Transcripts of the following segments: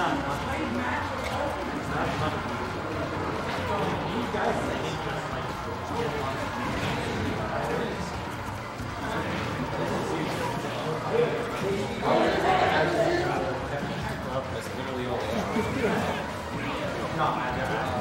That's literally all they are. no,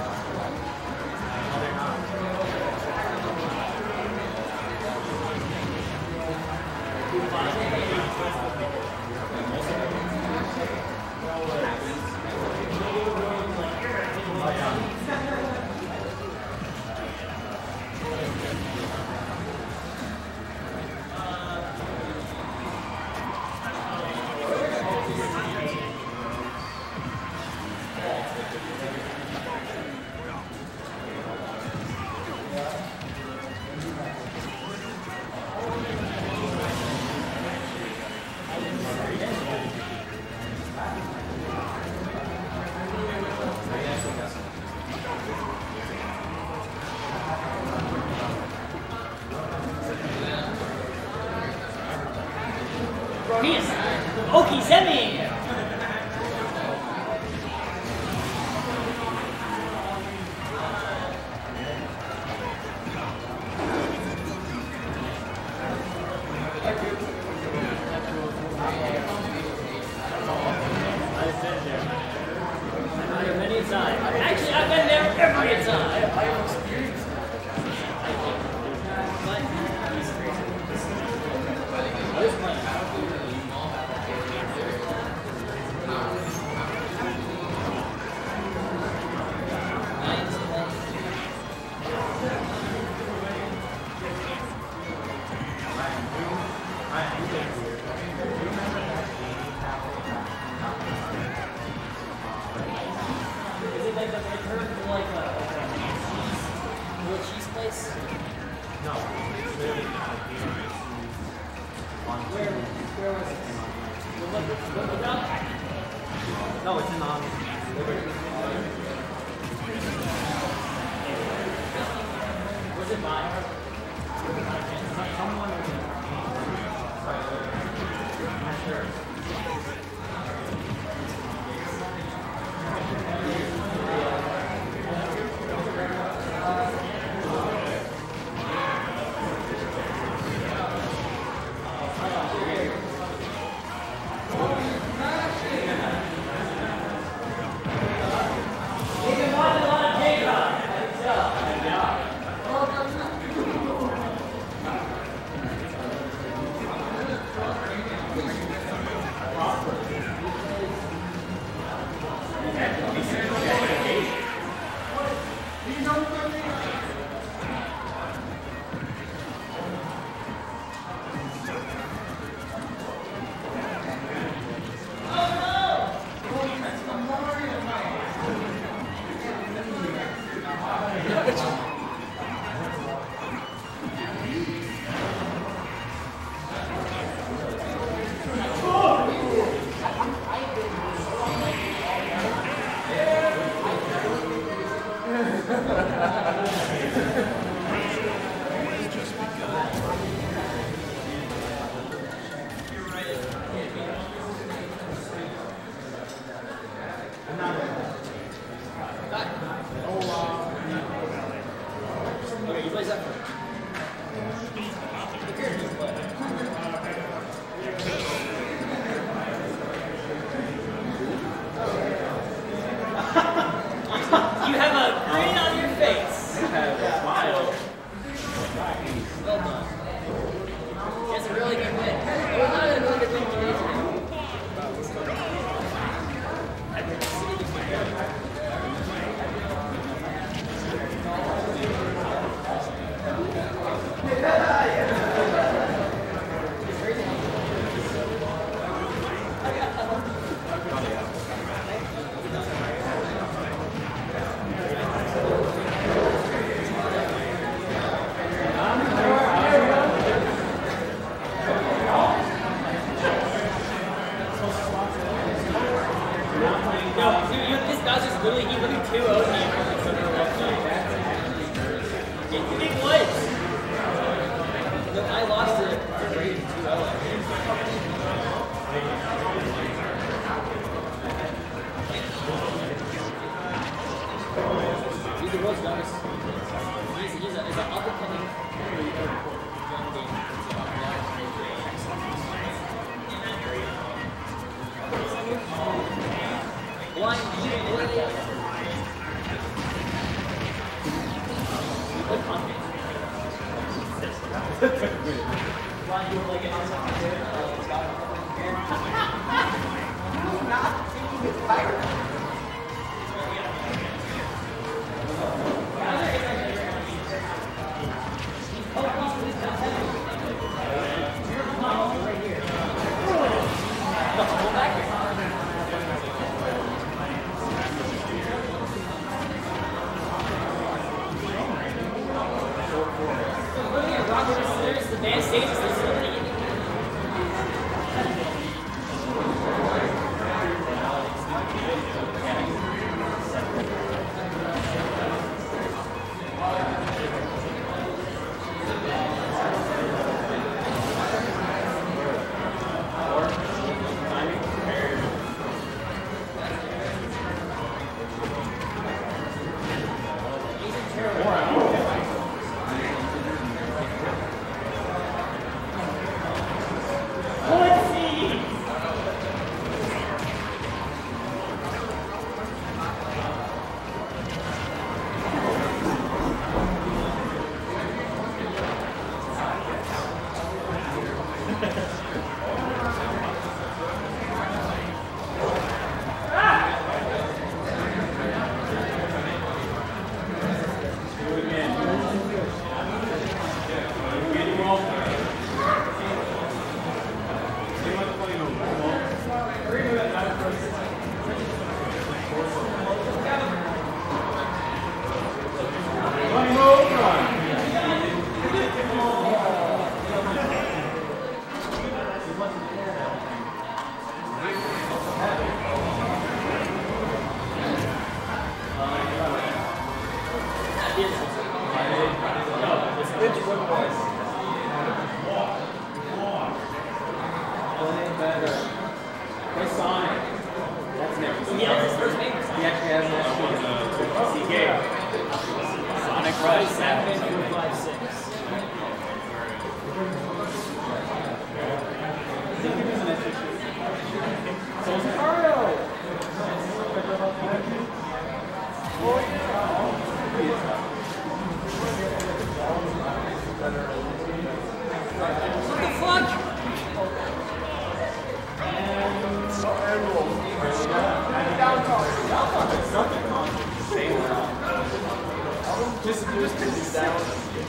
Erroneous. Okizeme! Actually, I've been there every time. Where, was it? No, it's in the office. Was it mine? Someone was in the Sorry, I. No, dude, this guy's just literally he literally 2 0 you. Banned stages.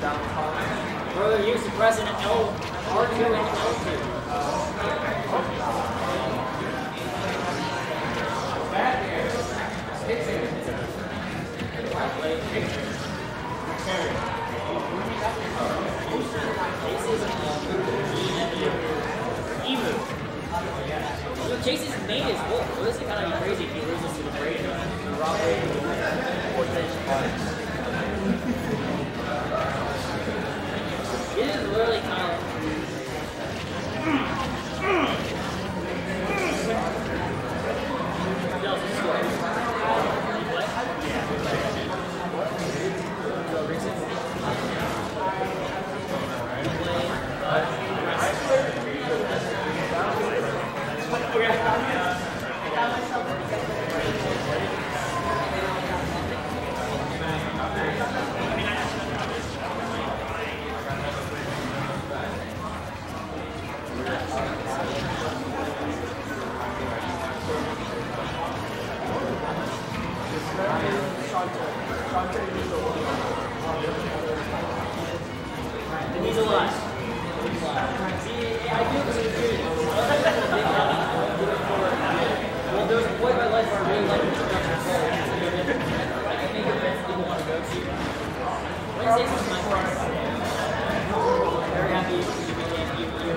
Down, down Bro, they're used L, R2 and L2. Emu. So Chase's main is Wolf. So this is kind of crazy if he loses to the fourth bench. It is literally kind of. No, it's a score. What? And he's alive. See, I feel this is good. Well, there's a point in my life where I really like introduction I can make events people want to go to. Wednesdays is my first. Very happy you became you, you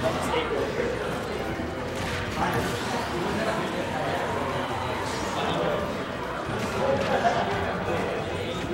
helped the state.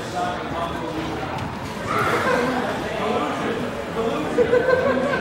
Delusion. Delusion.